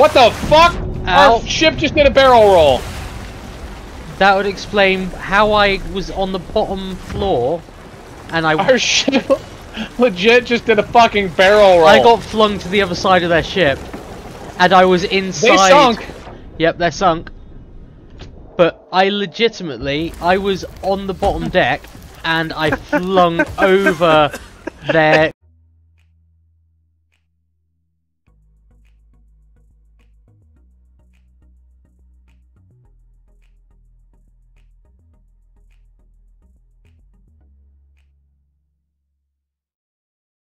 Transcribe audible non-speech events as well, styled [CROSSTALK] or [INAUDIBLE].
What the fuck? Ow. Our ship just did a barrel roll. That would explain how I was on the bottom floor, and I Our ship [LAUGHS] legit just did a fucking barrel roll. I got flung to the other side of their ship, and I was inside. They sunk. Yep, they're sunk. But I legitimately, I was on the bottom deck, and I flung [LAUGHS] over their